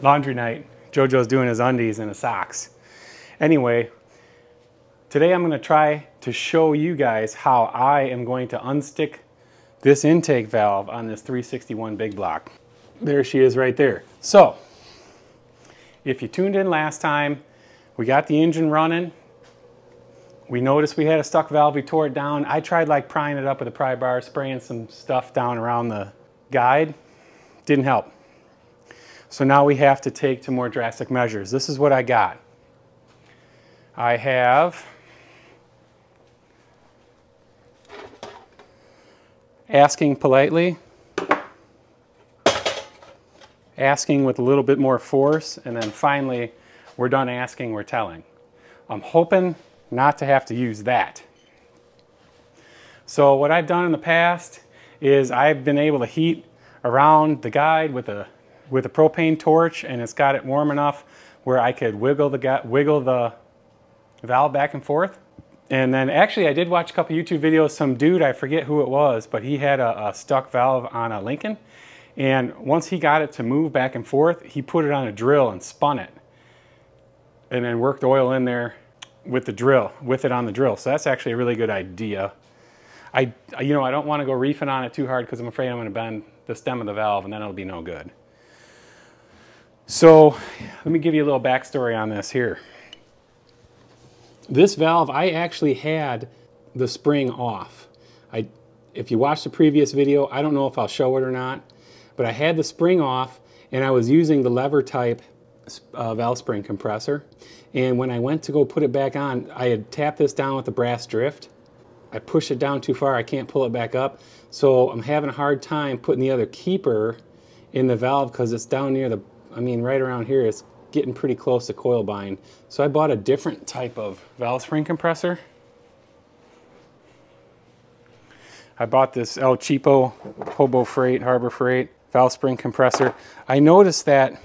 laundry night. JoJo's doing his undies and his socks. Anyway, today I'm gonna try to show you guys how I am going to unstick this intake valve on this 361 big block. There she is right there. So, if you tuned in last time, we got the engine running. We noticed we had a stuck valve, we tore it down. I tried like prying it up with a pry bar, spraying some stuff down around the guide. Didn't help. So now we have to take to more drastic measures. This is what I got. I have asking politely, asking with a little bit more force, and then finally, we're done asking, we're telling. I'm hoping not to have to use that. So what I've done in the past is I've been able to heat around the guide with a with a propane torch and it's got it warm enough where I could wiggle the wiggle the valve back and forth. And then actually I did watch a couple YouTube videos, some dude, I forget who it was, but he had a, a stuck valve on a Lincoln. And once he got it to move back and forth, he put it on a drill and spun it. And then worked oil in there with the drill, with it on the drill. So that's actually a really good idea. I, you know, I don't want to go reefing on it too hard because I'm afraid I'm going to bend the stem of the valve and then it'll be no good. So let me give you a little backstory on this here. This valve, I actually had the spring off. I, if you watched the previous video, I don't know if I'll show it or not, but I had the spring off and I was using the lever type uh, valve spring compressor. And when I went to go put it back on, I had tapped this down with the brass drift. I pushed it down too far, I can't pull it back up. So I'm having a hard time putting the other keeper in the valve because it's down near the I mean, right around here, it's getting pretty close to coil bind. So I bought a different type of valve spring compressor. I bought this El Cheapo Hobo Freight, Harbor Freight valve spring compressor. I noticed that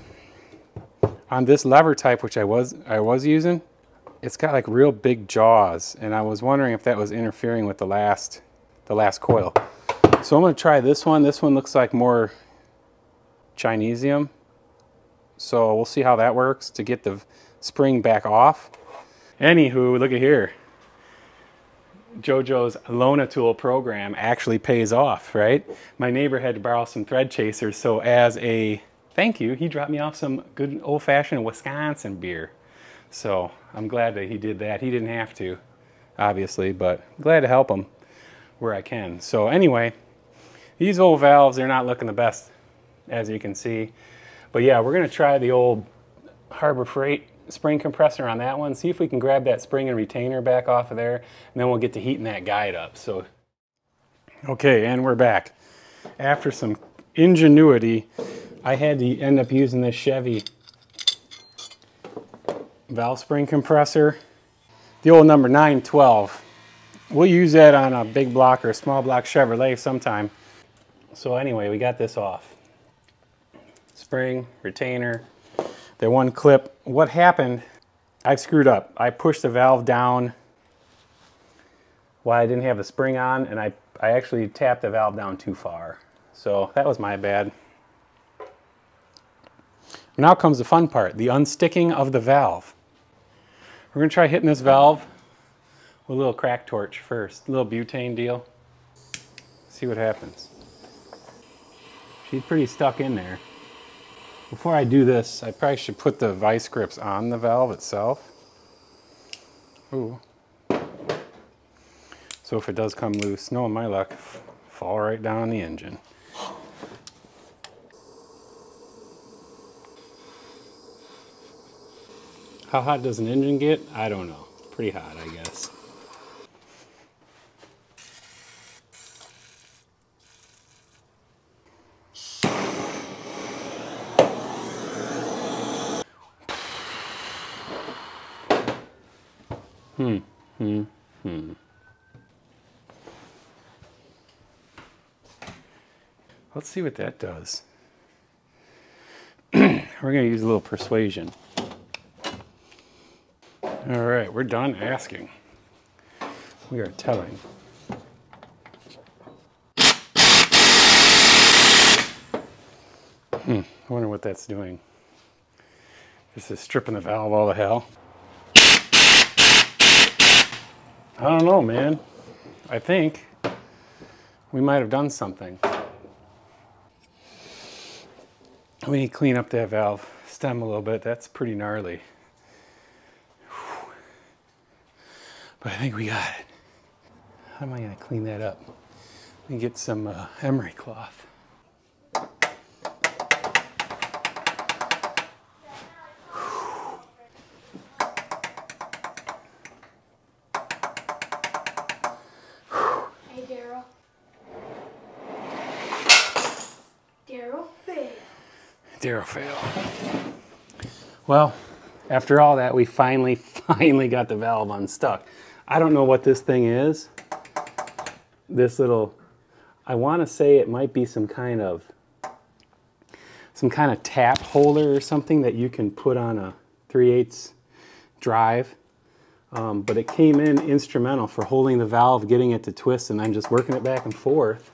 on this lever type, which I was, I was using, it's got like real big jaws. And I was wondering if that was interfering with the last, the last coil. So I'm gonna try this one. This one looks like more Chinesium. So we'll see how that works to get the spring back off. Anywho, look at here. JoJo's Loan-A-Tool program actually pays off, right? My neighbor had to borrow some thread chasers, so as a thank you, he dropped me off some good old-fashioned Wisconsin beer. So I'm glad that he did that. He didn't have to, obviously, but glad to help him where I can. So anyway, these old valves, they're not looking the best, as you can see. But yeah, we're gonna try the old Harbor Freight spring compressor on that one, see if we can grab that spring and retainer back off of there, and then we'll get to heating that guide up. So, okay, and we're back. After some ingenuity, I had to end up using this Chevy valve spring compressor, the old number 912. We'll use that on a big block or a small block Chevrolet sometime. So anyway, we got this off spring, retainer, that one clip. What happened, I screwed up. I pushed the valve down while I didn't have the spring on and I, I actually tapped the valve down too far. So that was my bad. Now comes the fun part, the unsticking of the valve. We're gonna try hitting this valve with a little crack torch first, a little butane deal. See what happens. She's pretty stuck in there. Before I do this, I probably should put the vice grips on the valve itself. Ooh. So if it does come loose, no, my luck, fall right down the engine. How hot does an engine get? I don't know. Pretty hot, I guess. Hmm, hmm, hmm. Let's see what that does. we're going to use a little persuasion. All right, we're done asking. We are telling. Hmm, I wonder what that's doing. This is stripping the valve all the hell. I don't know, man. I think we might have done something. We need to clean up that valve stem a little bit. That's pretty gnarly. But I think we got it. How am I gonna clean that up? Let me get some uh, emery cloth. Hey, Daryl. Daryl Well, after all that, we finally, finally got the valve unstuck. I don't know what this thing is. This little, I want to say it might be some kind of, some kind of tap holder or something that you can put on a 3 8 drive. Um, but it came in instrumental for holding the valve, getting it to twist, and I'm just working it back and forth.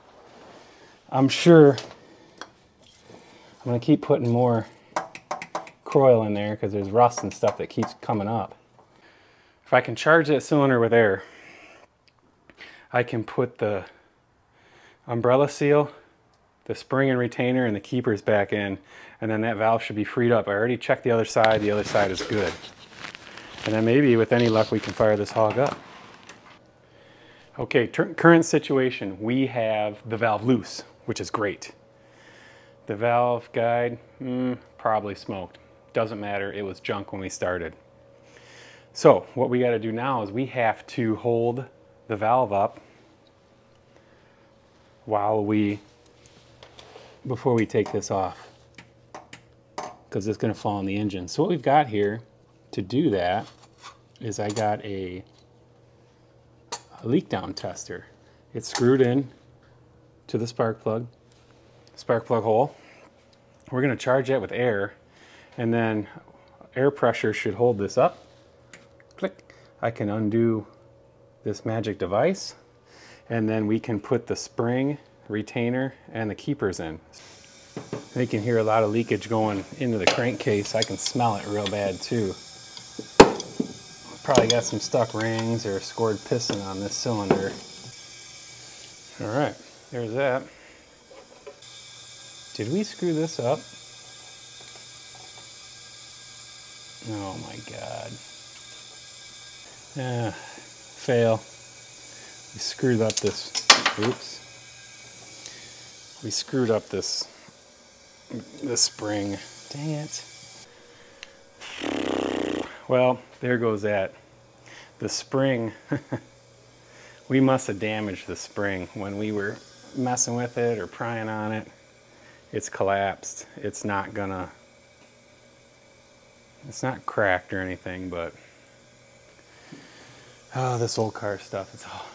I'm sure gonna keep putting more coil in there because there's rust and stuff that keeps coming up. If I can charge that cylinder with air, I can put the umbrella seal, the spring and retainer, and the keepers back in, and then that valve should be freed up. I already checked the other side, the other side is good. And then maybe with any luck we can fire this hog up. Okay, current situation, we have the valve loose, which is great. The valve guide, mm, probably smoked. Doesn't matter, it was junk when we started. So what we gotta do now is we have to hold the valve up while we, before we take this off, because it's gonna fall on the engine. So what we've got here to do that is I got a, a leak down tester. It's screwed in to the spark plug, spark plug hole. We're gonna charge that with air and then air pressure should hold this up. Click. I can undo this magic device and then we can put the spring, retainer, and the keepers in. You can hear a lot of leakage going into the crankcase. I can smell it real bad too. Probably got some stuck rings or scored piston on this cylinder. All right, there's that. Did we screw this up? Oh my God. Ah, fail. We screwed up this, oops. We screwed up this, this spring. Dang it. Well, there goes that. The spring, we must have damaged the spring when we were messing with it or prying on it. It's collapsed. It's not gonna, it's not cracked or anything, but oh, this old car stuff, it's, all,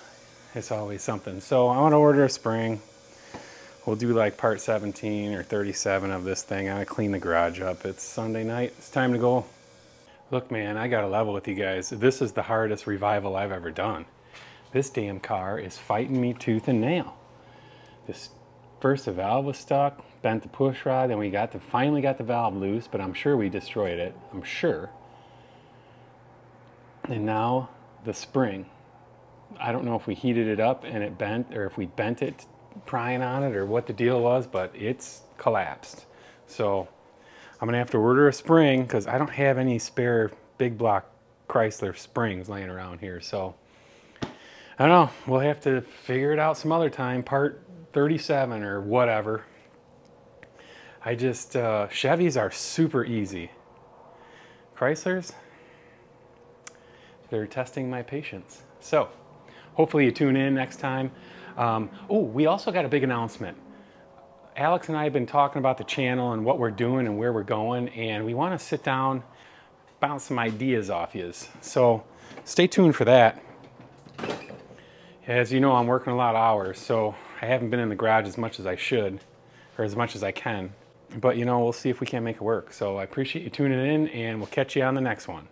it's always something. So I wanna order a spring. We'll do like part 17 or 37 of this thing. I clean the garage up. It's Sunday night. It's time to go Look, man, I gotta level with you guys. This is the hardest revival I've ever done. This damn car is fighting me tooth and nail. This first the valve was stuck, bent the push rod, and we got to finally got the valve loose, but I'm sure we destroyed it. I'm sure. And now the spring. I don't know if we heated it up and it bent, or if we bent it prying on it, or what the deal was, but it's collapsed. So I'm gonna have to order a spring because I don't have any spare big block Chrysler springs laying around here. So I don't know. We'll have to figure it out some other time. Part 37 or whatever. I just uh, Chevys are super easy. Chryslers, they're testing my patience. So hopefully you tune in next time. Um, oh, we also got a big announcement. Alex and I have been talking about the channel and what we're doing and where we're going, and we want to sit down, bounce some ideas off you. So stay tuned for that. As you know, I'm working a lot of hours, so I haven't been in the garage as much as I should, or as much as I can. But you know, we'll see if we can make it work. So I appreciate you tuning in, and we'll catch you on the next one.